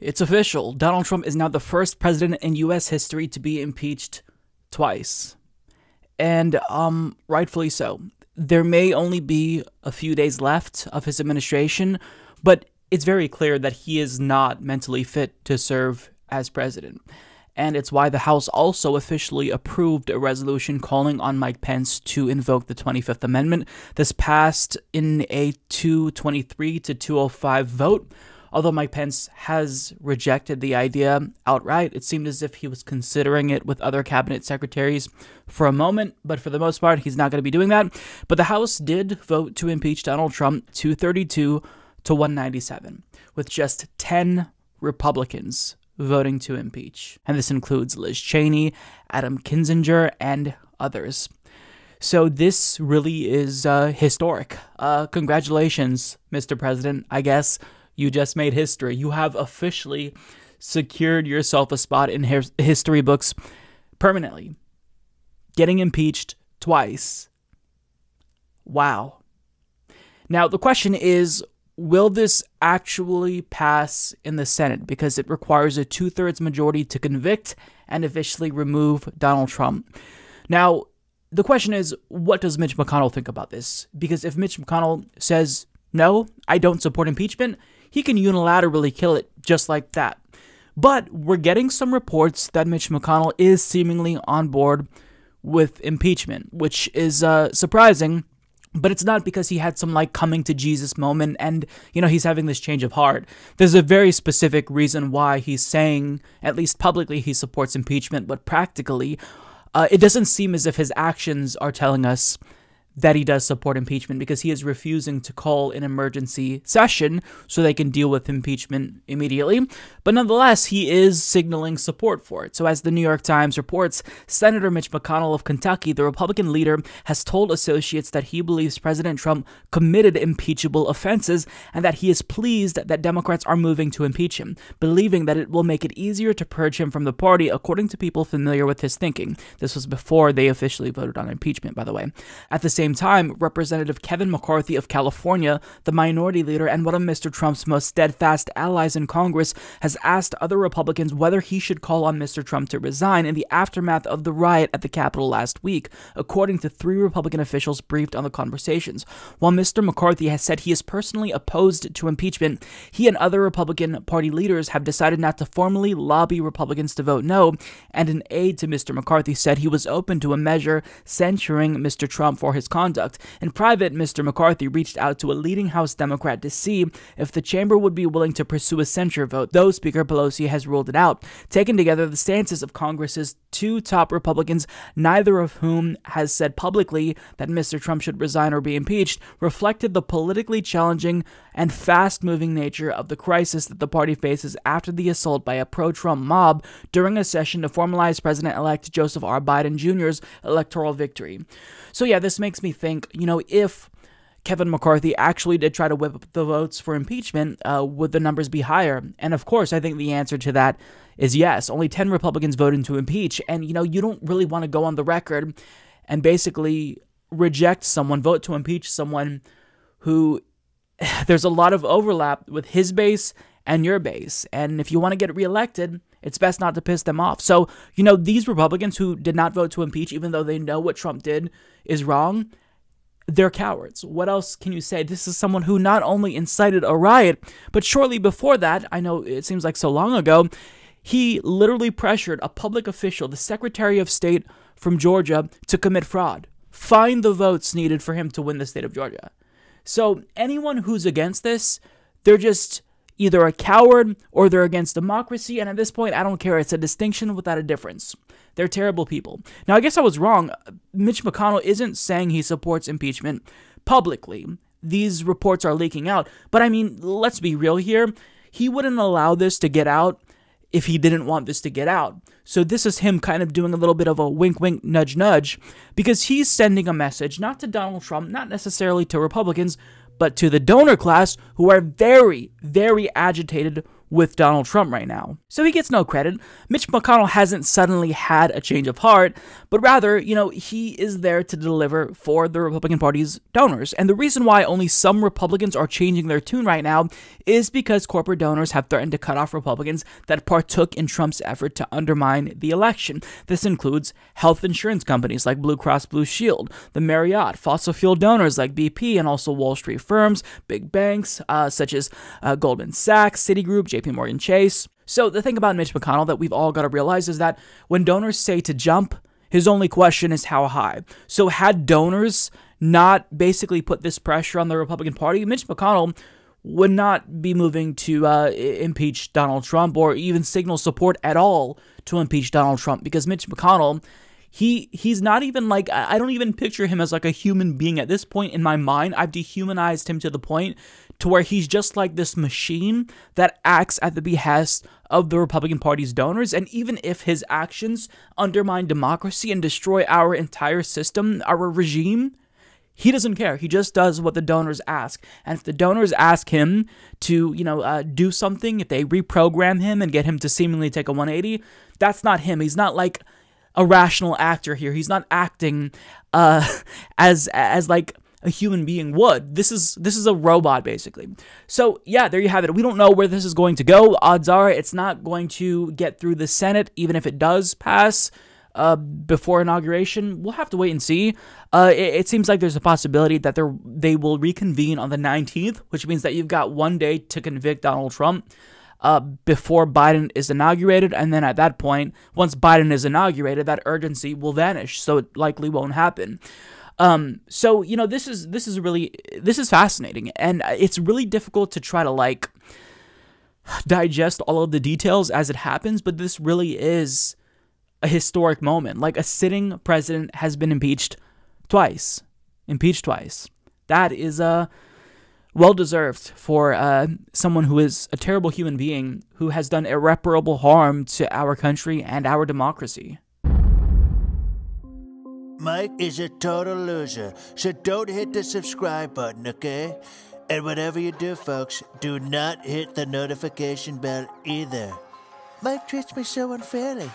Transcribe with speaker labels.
Speaker 1: It's official. Donald Trump is now the first president in U.S. history to be impeached twice. And um, rightfully so. There may only be a few days left of his administration, but it's very clear that he is not mentally fit to serve as president. And it's why the House also officially approved a resolution calling on Mike Pence to invoke the 25th Amendment. This passed in a 223 to 205 vote. Although Mike Pence has rejected the idea outright, it seemed as if he was considering it with other cabinet secretaries for a moment, but for the most part, he's not going to be doing that. But the House did vote to impeach Donald Trump 232 to 197, with just 10 Republicans voting to impeach. And this includes Liz Cheney, Adam Kinzinger, and others. So this really is uh, historic. Uh, congratulations, Mr. President. I guess you just made history. You have officially secured yourself a spot in history books permanently. Getting impeached twice. Wow. Now, the question is will this actually pass in the Senate? Because it requires a two thirds majority to convict and officially remove Donald Trump. Now, the question is, what does Mitch McConnell think about this? Because if Mitch McConnell says, no, I don't support impeachment, he can unilaterally kill it just like that. But we're getting some reports that Mitch McConnell is seemingly on board with impeachment, which is uh, surprising but it's not because he had some like coming to Jesus moment and you know he's having this change of heart. There's a very specific reason why he's saying at least publicly he supports impeachment, but practically uh, it doesn't seem as if his actions are telling us that he does support impeachment because he is refusing to call an emergency session so they can deal with impeachment immediately. But nonetheless, he is signaling support for it. So, as the New York Times reports, Senator Mitch McConnell of Kentucky, the Republican leader, has told associates that he believes President Trump committed impeachable offenses and that he is pleased that Democrats are moving to impeach him, believing that it will make it easier to purge him from the party, according to people familiar with his thinking. This was before they officially voted on impeachment, by the way. At the same time, Representative Kevin McCarthy of California, the minority leader and one of Mr. Trump's most steadfast allies in Congress, has asked other Republicans whether he should call on Mr. Trump to resign in the aftermath of the riot at the Capitol last week, according to three Republican officials briefed on the conversations. While Mr. McCarthy has said he is personally opposed to impeachment, he and other Republican Party leaders have decided not to formally lobby Republicans to vote no, and an aide to Mr. McCarthy said he was open to a measure censuring Mr. Trump for his conduct. In private, Mr. McCarthy reached out to a leading House Democrat to see if the chamber would be willing to pursue a censure vote, though Speaker Pelosi has ruled it out. Taken together, the stances of Congress's two top Republicans, neither of whom has said publicly that Mr. Trump should resign or be impeached, reflected the politically challenging and fast moving nature of the crisis that the party faces after the assault by a pro Trump mob during a session to formalize President elect Joseph R. Biden Jr.'s electoral victory. So, yeah, this makes me think, you know, if Kevin McCarthy actually did try to whip up the votes for impeachment, uh, would the numbers be higher? And of course, I think the answer to that is yes. Only 10 Republicans voted to impeach. And, you know, you don't really want to go on the record and basically reject someone, vote to impeach someone who there's a lot of overlap with his base and your base. And if you want to get reelected, it's best not to piss them off. So, you know, these Republicans who did not vote to impeach, even though they know what Trump did is wrong, they're cowards. What else can you say? This is someone who not only incited a riot, but shortly before that, I know it seems like so long ago, he literally pressured a public official, the Secretary of State from Georgia, to commit fraud. Find the votes needed for him to win the state of Georgia. So, anyone who's against this, they're just either a coward or they're against democracy. And at this point, I don't care. It's a distinction without a difference. They're terrible people. Now, I guess I was wrong. Mitch McConnell isn't saying he supports impeachment publicly. These reports are leaking out. But I mean, let's be real here. He wouldn't allow this to get out if he didn't want this to get out. So this is him kind of doing a little bit of a wink wink nudge nudge because he's sending a message not to Donald Trump, not necessarily to Republicans, but to the donor class who are very, very agitated with Donald Trump right now. So he gets no credit. Mitch McConnell hasn't suddenly had a change of heart, but rather, you know, he is there to deliver for the Republican Party's donors. And the reason why only some Republicans are changing their tune right now is because corporate donors have threatened to cut off Republicans that partook in Trump's effort to undermine the election. This includes health insurance companies like Blue Cross Blue Shield, the Marriott, fossil fuel donors like BP, and also Wall Street firms, big banks uh, such as uh, Goldman Sachs, Citigroup, JP Morgan Chase. So the thing about Mitch McConnell that we've all got to realize is that when donors say to jump, his only question is how high. So had donors not basically put this pressure on the Republican Party, Mitch McConnell would not be moving to uh, impeach Donald Trump or even signal support at all to impeach Donald Trump because Mitch McConnell he he's not even like I don't even picture him as like a human being at this point in my mind. I've dehumanized him to the point to where he's just like this machine that acts at the behest of the Republican Party's donors and even if his actions undermine democracy and destroy our entire system, our regime, he doesn't care. He just does what the donors ask. And if the donors ask him to, you know, uh, do something, if they reprogram him and get him to seemingly take a 180, that's not him. He's not like a rational actor here. He's not acting uh, as as like a human being would. This is this is a robot basically. So yeah, there you have it. We don't know where this is going to go. Odds are it's not going to get through the Senate, even if it does pass uh, before inauguration. We'll have to wait and see. Uh, it, it, seems like there's a possibility that they they will reconvene on the 19th, which means that you've got one day to convict Donald Trump uh, before Biden is inaugurated. And then at that point, once Biden is inaugurated, that urgency will vanish. So it likely won't happen. Um, so you know, this is this is really this is fascinating, and it's really difficult to try to like digest all of the details as it happens. But this really is a historic moment. Like a sitting president has been impeached twice, impeached twice. That is a well deserved for uh, someone who is a terrible human being who has done irreparable harm to our country and our democracy.
Speaker 2: Mike is a total loser, so don't hit the subscribe button, okay? And whatever you do, folks, do not hit the notification bell either. Mike treats me so unfairly.